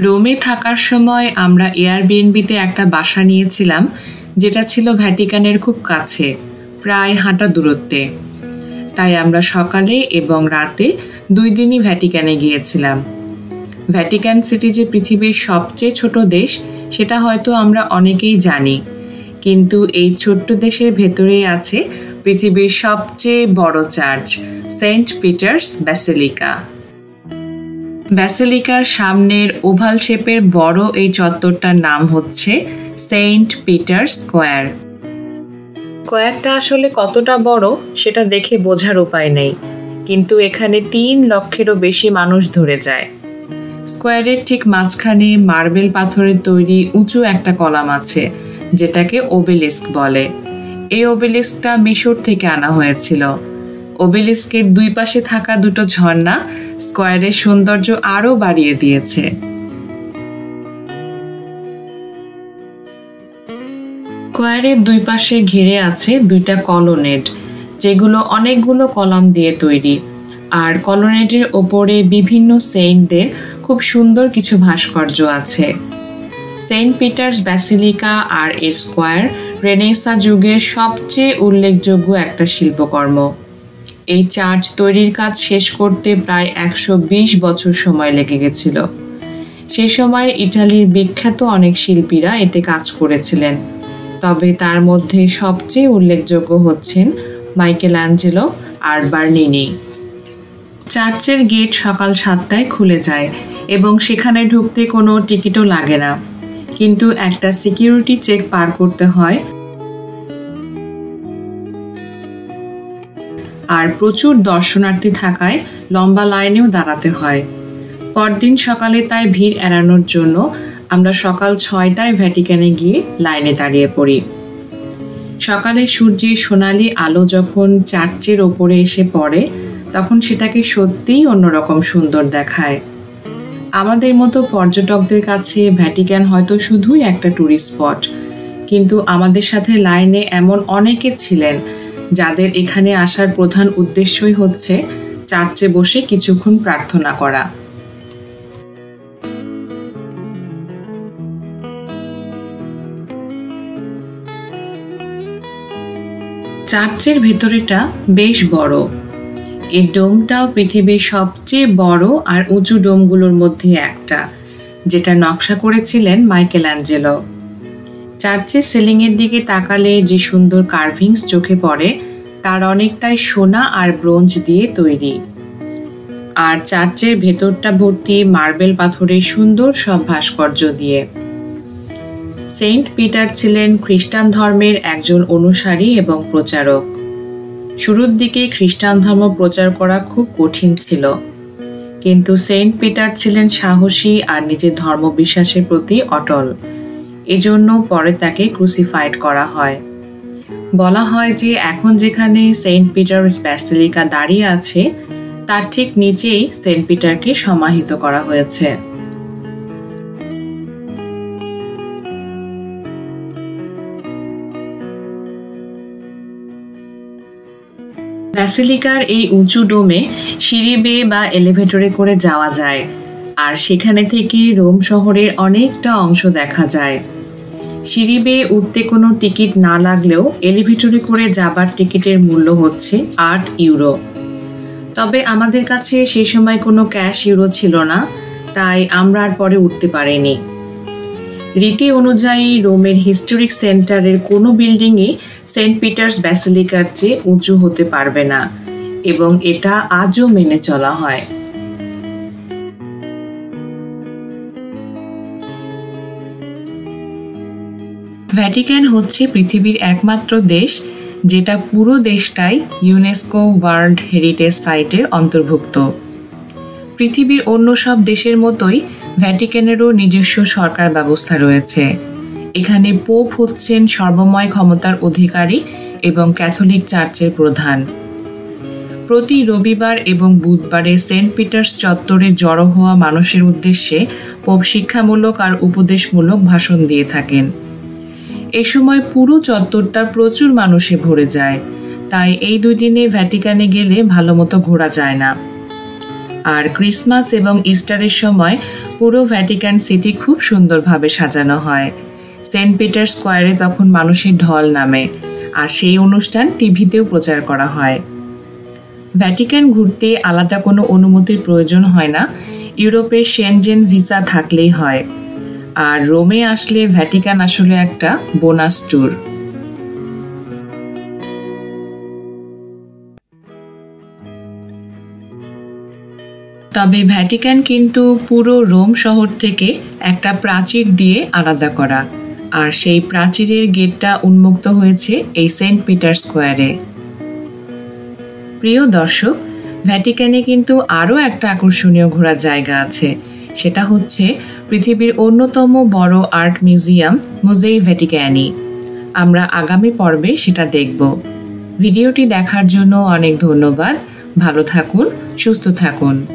রোমে থাকার সময় আমরা এয়ারবিএনবিতে একটা বাসা নিয়েছিলাম, যেটা ছিল ভ্যাটিকানের খুব কাছে, প্রায় হাঁটা দূরত্বে। তাই আমরা সকালে এবং রাতে দুই দিনই ভ্যাটিকানে গিয়েছিলাম। ভ্যাটিকান সিটি যে পৃথিবীর সবচেয়ে ছোট দেশ, সেটা হয়তো আমরা অনেকেই জানি। কিন্তু এই ছোট্ট দেশের ভেতরেই আছে পৃথিবীর সবচেয়ে বড় চার্চ সেন্ট পিটার্স ব্যাসেলিকা ব্যাসেলিকার সামনের ওভাল শেপের বড় এই চত্বরটার নাম হচ্ছে সেন্ট পিটার স্কোয়ার। স্কোয়ারটা আসলে কতটা বড় সেটা দেখে বোঝার উপায় নেই, কিন্তু এখানে তিন লক্ষেরও বেশি মানুষ ধরে যায়। স্কোয়ারের ঠিক মাঝখানে মার্বেল পাথরের তৈরি উঁচু একটা কলাম আছে, যেটাকে ওবেলিস্ক বলে। এই ওবেলিস্কটা মিশর থেকে আনা হয়েছিল। ওবেলিস্কের দুই পাশে থাকা দুটো ঝর্ণা স্কোয়ারের সৌন্দর্য আরও বাড়িয়ে দিয়েছে। স্কোয়ারের দুই পাশে ঘিরে আছে দুইটা কলোনেড যেগুলো অনেকগুলো কলাম দিয়ে তৈরি। আর কলোনেডের ওপরে বিভিন্ন সেইন্টদের খুব সুন্দর কিছু ভাস্কর্য আছে। সেন্ট পিটার্স ব্যাসিলিকা আর এর স্কোয়ার রেনেসা যুগের সবচেয়ে উল্লেখযোগ্য একটা শিল্পকর্ম। এই চার্চ তৈরির কাজ শেষ করতে প্রায় একশো বিশ বছর সময় লেগে গেছিল। সে সময় ইটালির বিখ্যাত অনেক শিল্পীরা এতে কাজ করেছিলেন। তবে তার মধ্যে সবচেয়ে উল্লেখযোগ্য হচ্ছেন মাইকেল অ্যাঞ্জেলো আর বার্নিনি। চার্চের গেট সকাল সাতটায় খুলে যায় এবং সেখানে ঢুকতে কোনো টিকিটও লাগে না। কিন্তু একটা সিকিউরিটি চেক পার করতে হয় আর প্রচুর দর্শনার্থী থাকায় লম্বা লাইনেও দাঁড়াতে হয়। পরদিন সকালে তাই ভিড় এড়ানোর জন্য আমরা সকাল ছয়টায় ভ্যাটিকানে গিয়ে লাইনে দাঁড়িয়ে পড়ি। সকালে সূর্যের সোনালি আলো যখন চার্চের ওপরে এসে পড়ে, তখন সেটাকে সত্যিই অন্যরকম সুন্দর দেখায়। আমাদের মতো পর্যটকদের কাছে ভ্যাটিক্যান হয়তো শুধুই একটা ট্যুরিস্ট স্পট, কিন্তু আমাদের সাথে লাইনে এমন অনেকে ছিলেন যাদের এখানে আসার প্রধান উদ্দেশ্যই হচ্ছে চার্চে বসে কিছুক্ষণ প্রার্থনা করা। চার্চের ভেতরেটা বেশ বড়। এই ডোমটাও পৃথিবীর সবচেয়ে বড় আর উঁচু ডোমগুলোর মধ্যে একটা, যেটা নকশা করেছিলেন মাইকেল অ্যাঞ্জেলো চার্চের সিলিংয়ের দিকে তাকালে যে সুন্দর কার্ভিংস চোখে পড়ে, তার অনেকটাই সোনা আর ব্রোঞ্জ দিয়ে তৈরি। আর চার্চের ভেতরটা ভর্তি মার্বেল পাথরের সুন্দর সব ভাস্কর্য দিয়ে। সেন্ট পিটার ছিলেন খ্রিস্টান ধর্মের একজন অনুসারী এবং প্রচারক। শুরুর দিকে খ্রিস্টান ধর্ম প্রচার করা খুব কঠিন ছিল। কিন্তু সেন্ট পিটার ছিলেন সাহসী আর নিজের ধর্মবিশ্বাসের প্রতি অটল। এজন্য পরে তাকে ক্রুসিফাইড করা হয়। বলা হয় যে এখন যেখানে সেন্ট পিটার ব্যাসিলিকা দাঁড়িয়ে আছে, তার ঠিক নিচেই সেন্ট পিটারকে সমাহিত করা হয়েছে। ব্যাসিলিকার এই উঁচু ডোমে সিঁড়ি বেয়ে বা এলিভেটরে করে যাওয়া যায়। আর সেখানে থেকে রোম শহরের অনেকটা অংশ দেখা যায়। সিঁড়ি বেয়ে উঠতে কোনো টিকিট না লাগলেও এলিভেটরে করে যাবার টিকিটের মূল্য হচ্ছে আট ইউরো। তবে আমাদের কাছে সে সময় কোনো ক্যাশ ইউরো ছিল না, তাই আমরা আর পরে উঠতে পারিনি। রীতি অনুযায়ী রোমের হিস্টোরিক সেন্টারের কোনো বিল্ডিংই সেন্ট পিটার্স ব্যাসিলিকার চেয়ে উঁচু হতে পারবে না, এবং এটা আজও মেনে চলা হয়। ভ্যাটিকান হচ্ছে পৃথিবীর একমাত্র দেশ যেটা পুরো দেশটাই ইউনেস্কো ওয়ার্ল্ড হেরিটেজ সাইটের অন্তর্ভুক্ত। পৃথিবীর অন্য সব দেশের মতোই ভ্যাটিকানেরও নিজস্ব সরকার ব্যবস্থা রয়েছে। এখানে পোপ হচ্ছেন সর্বময় ক্ষমতার অধিকারী এবং ক্যাথলিক চার্চের প্রধান। প্রতি রবিবার এবং বুধবারে সেন্ট পিটার্স চত্বরে জড়ো হওয়া মানুষের উদ্দেশ্যে পোপ শিক্ষামূলক আর উপদেশমূলক ভাষণ দিয়ে থাকেন। এ সময় পুরো চত্বরটা প্রচুর মানুষে ভরে যায়। তাই এই দুই দিনে ভ্যাটিকানে গেলে ভালো মতো ঘোরা যায় না। আর ক্রিসমাস এবং ইস্টারের সময় পুরো ভ্যাটিকান সিটি খুব সুন্দরভাবে সাজানো হয়। সেন্ট পিটার স্কোয়ারে তখন মানুষের ঢল নামে, আর সেই অনুষ্ঠান টিভিতেও প্রচার করা হয়। ভ্যাটিকান ঘুরতে আলাদা কোনো অনুমতির প্রয়োজন হয় না ইউরোপে সেনজেন ভিসা থাকলেই হয়। আর রোমে আসলে ভ্যাটিকান আসলে একটা বোনাস ট্যুর তবে ভ্যাটিকান কিন্তু পুরো রোম শহর থেকে একটা প্রাচীর দিয়ে আলাদা করা। আর সেই প্রাচীরের গেটটা উন্মুক্ত হয়েছে এই সেন্ট পিটার স্কোয়ারে প্রিয় দর্শক ভ্যাটিকানে কিন্তু আরও একটা আকর্ষণীয় ঘোরার জায়গা আছে। সেটা হচ্ছে পৃথিবীর অন্যতম বড় আর্ট মিউজিয়াম, মুজেই ভ্যাটিক্যানি আমরা আগামী পর্বে সেটা দেখব। ভিডিওটি দেখার জন্য অনেক ধন্যবাদ। ভালো থাকুন, সুস্থ থাকুন।